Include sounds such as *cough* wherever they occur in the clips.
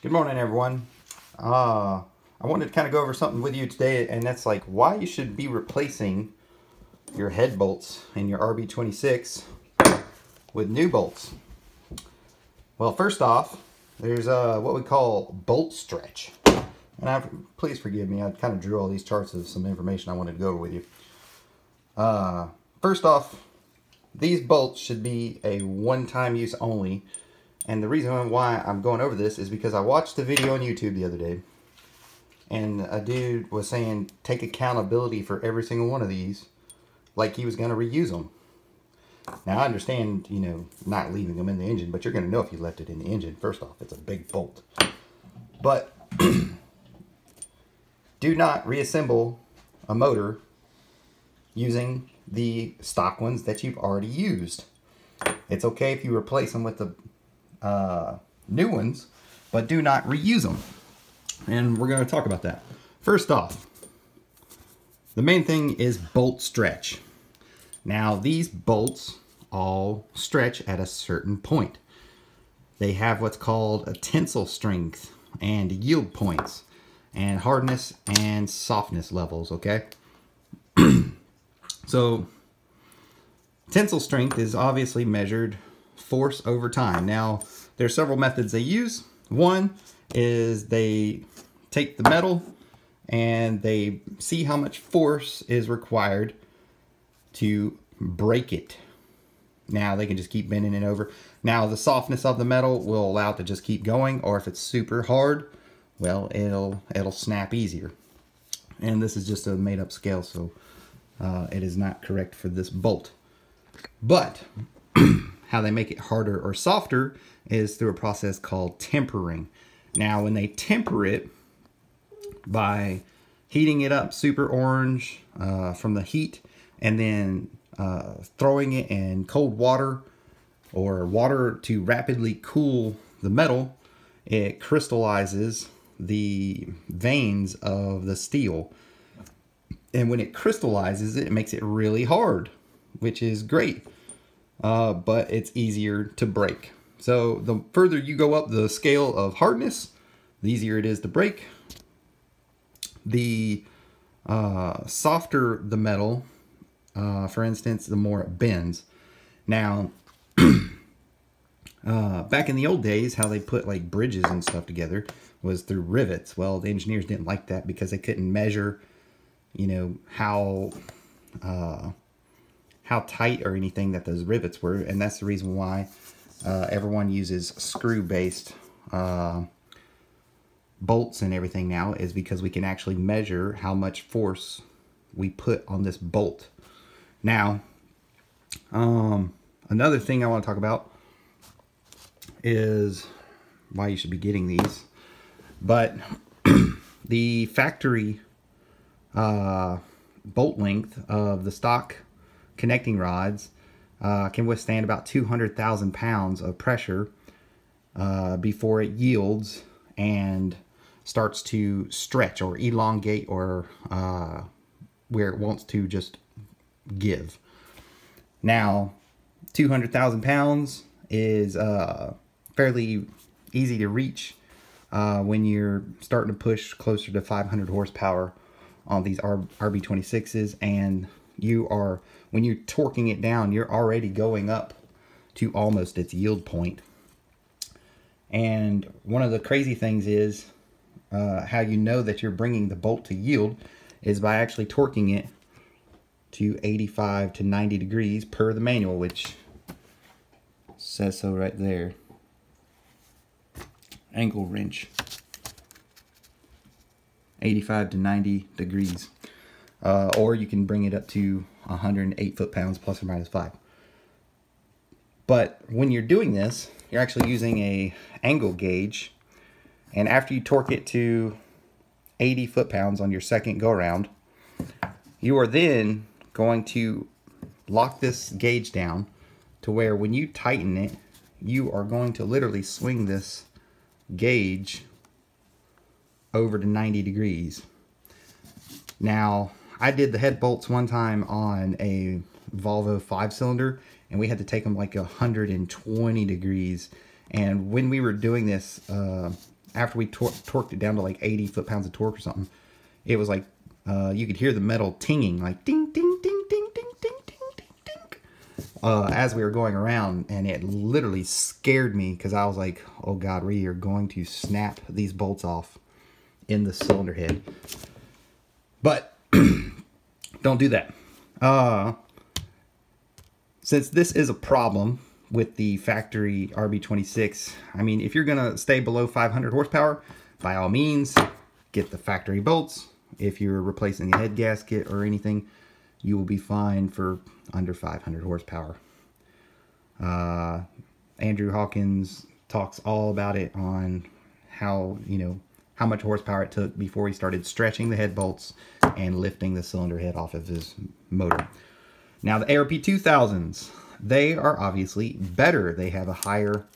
Good morning, everyone. Uh, I wanted to kind of go over something with you today, and that's like why you should be replacing your head bolts in your RB26 with new bolts. Well, first off, there's uh, what we call bolt stretch. And I, please forgive me, I kind of drew all these charts of some information I wanted to go over with you. Uh, first off, these bolts should be a one-time use only and the reason why I'm going over this is because I watched the video on YouTube the other day. And a dude was saying, take accountability for every single one of these. Like he was going to reuse them. Now, I understand, you know, not leaving them in the engine. But you're going to know if you left it in the engine. First off, it's a big bolt. But *clears throat* do not reassemble a motor using the stock ones that you've already used. It's okay if you replace them with the uh, new ones, but do not reuse them. And we're going to talk about that. First off, the main thing is bolt stretch. Now, these bolts all stretch at a certain point. They have what's called a tensile strength and yield points and hardness and softness levels, okay? *clears throat* so, tensile strength is obviously measured force over time. Now, there's several methods they use. One is they take the metal and they see how much force is required to break it. Now they can just keep bending it over. Now the softness of the metal will allow it to just keep going or if it's super hard, well, it'll it'll snap easier. And this is just a made up scale, so uh, it is not correct for this bolt. But *clears throat* how they make it harder or softer is through a process called tempering. Now, when they temper it by heating it up super orange uh, from the heat and then uh, throwing it in cold water or water to rapidly cool the metal, it crystallizes the veins of the steel. And when it crystallizes it, it makes it really hard, which is great uh, but it's easier to break. So the further you go up the scale of hardness, the easier it is to break. The uh, softer the metal, uh, for instance, the more it bends. Now, *clears throat* uh, back in the old days, how they put like bridges and stuff together was through rivets. Well, the engineers didn't like that because they couldn't measure, you know, how uh, how tight or anything that those rivets were. And that's the reason why uh, everyone uses screw-based uh, bolts and everything now is because we can actually measure how much force we put on this bolt. Now, um, another thing I want to talk about is why you should be getting these. But *clears throat* the factory uh, bolt length of the stock connecting rods uh, can withstand about 200,000 pounds of pressure uh, before it yields and starts to stretch or elongate or uh, where it wants to just give. Now, 200,000 pounds is uh, fairly easy to reach uh, when you're starting to push closer to 500 horsepower on these RB26s and you are, when you're torquing it down, you're already going up to almost its yield point. And one of the crazy things is uh, how you know that you're bringing the bolt to yield is by actually torquing it to 85 to 90 degrees per the manual, which says so right there. Angle wrench. 85 to 90 degrees uh, or you can bring it up to 108 foot-pounds plus or minus 5. But when you're doing this, you're actually using a angle gauge, and after you torque it to 80 foot-pounds on your second go-around, you are then going to lock this gauge down to where when you tighten it, you are going to literally swing this gauge over to 90 degrees. Now, I did the head bolts one time on a Volvo five cylinder and we had to take them like 120 degrees. And when we were doing this, uh, after we tor torqued it down to like 80 foot-pounds of torque or something, it was like, uh, you could hear the metal tinging, like ding, ding, ding, ding, ding, ding, ding, ding, ding, uh, as we were going around. And it literally scared me because I was like, oh God, we are going to snap these bolts off in the cylinder head. But don't do that. Uh, since this is a problem with the factory RB26, I mean, if you're going to stay below 500 horsepower, by all means, get the factory bolts. If you're replacing the head gasket or anything, you will be fine for under 500 horsepower. Uh, Andrew Hawkins talks all about it on how, you know, how much horsepower it took before he started stretching the head bolts and lifting the cylinder head off of his motor. Now the ARP 2000s, they are obviously better. They have a higher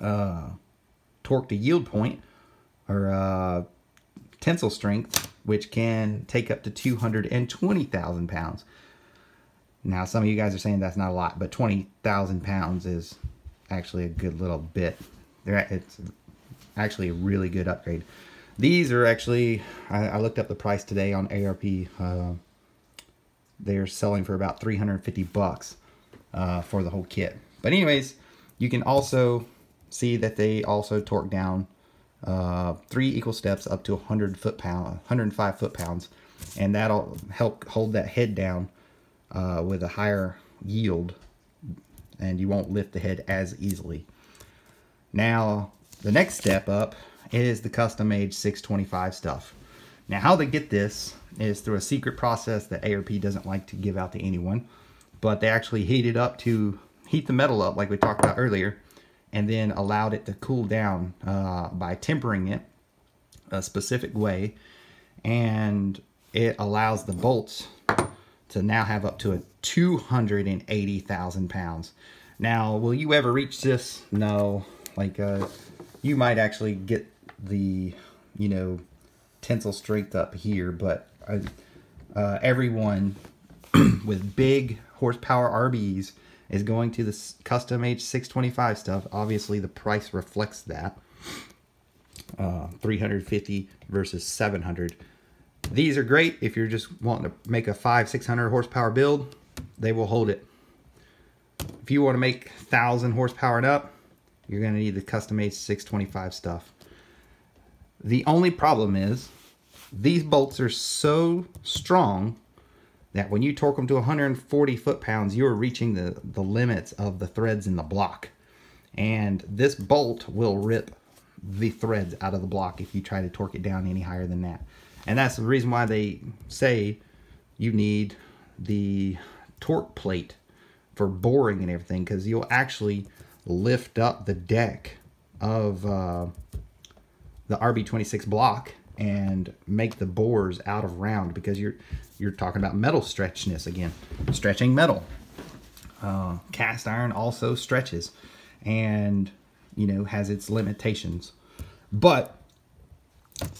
uh, torque to yield point or uh, tensile strength, which can take up to 220,000 pounds. Now, some of you guys are saying that's not a lot, but 20,000 pounds is actually a good little bit. It's actually a really good upgrade. These are actually, I, I looked up the price today on ARP. Uh, they're selling for about 350 bucks uh, for the whole kit. But anyways, you can also see that they also torque down uh, three equal steps up to 100 foot pound, 105 foot pounds, and that'll help hold that head down uh, with a higher yield, and you won't lift the head as easily. Now, the next step up is the custom made 625 stuff. Now, how they get this is through a secret process that ARP doesn't like to give out to anyone, but they actually heat it up to heat the metal up like we talked about earlier, and then allowed it to cool down uh, by tempering it a specific way, and it allows the bolts to now have up to a 280,000 pounds. Now, will you ever reach this? No. Like, uh, you might actually get the, you know, tensile strength up here, but uh, uh, everyone *clears throat* with big horsepower RBs is going to this custom Age 625 stuff. Obviously, the price reflects that. Uh, 350 versus 700. These are great if you're just wanting to make a five, 600 horsepower build. They will hold it. If you want to make 1,000 horsepower and up, you're going to need the custom Age 625 stuff. The only problem is these bolts are so strong that when you torque them to 140 foot-pounds, you're reaching the, the limits of the threads in the block. And this bolt will rip the threads out of the block if you try to torque it down any higher than that. And that's the reason why they say you need the torque plate for boring and everything because you'll actually lift up the deck of uh, the RB26 block and make the bores out of round because you're you're talking about metal stretchness again stretching metal. Uh, cast iron also stretches and you know has its limitations. But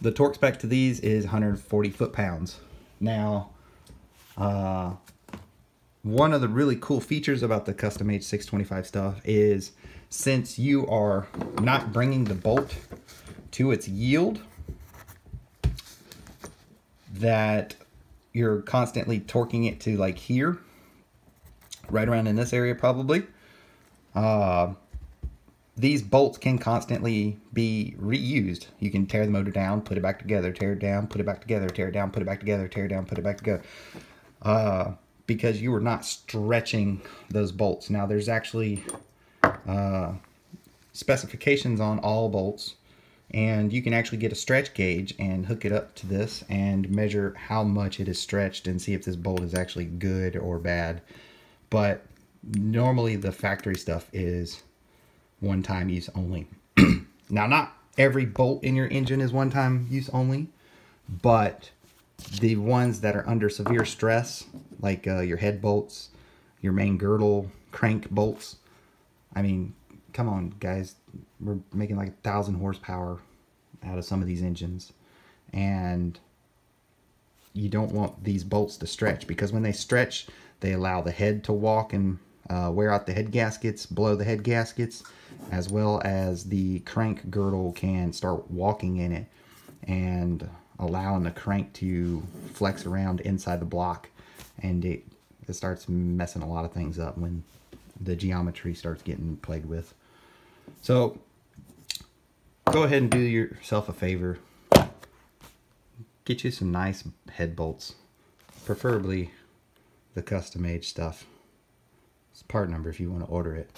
the torque spec to these is 140 foot-pounds now uh, one of the really cool features about the custom Age 625 stuff is since you are not bringing the bolt to its yield that you're constantly torquing it to like here right around in this area probably uh, these bolts can constantly be reused. You can tear the motor down put it back together tear it down put it back together tear it down put it back together tear it down put it back together. Uh, because you were not stretching those bolts. Now there's actually uh, specifications on all bolts and you can actually get a stretch gauge and hook it up to this and measure how much it is stretched and see if this bolt is actually good or bad. But normally the factory stuff is one time use only. *clears throat* Now not every bolt in your engine is one time use only but the ones that are under severe stress like uh, your head bolts your main girdle crank bolts. I mean come on guys. We're making like a thousand horsepower out of some of these engines. And you don't want these bolts to stretch because when they stretch they allow the head to walk and uh, wear out the head gaskets, blow the head gaskets, as well as the crank girdle can start walking in it. And allowing the crank to flex around inside the block and it, it starts messing a lot of things up when the geometry starts getting played with. So go ahead and do yourself a favor. Get you some nice head bolts, preferably the custom made stuff. It's part number if you want to order it.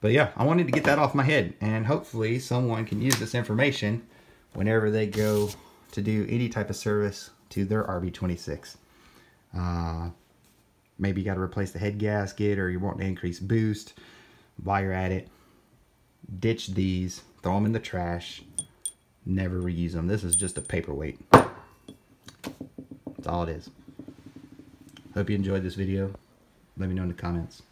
But yeah, I wanted to get that off my head and hopefully someone can use this information whenever they go to do any type of service to their RB26. Uh, maybe you got to replace the head gasket or you want to increase boost while you're at it. Ditch these, throw them in the trash, never reuse them. This is just a paperweight. That's all it is. Hope you enjoyed this video. Let me know in the comments.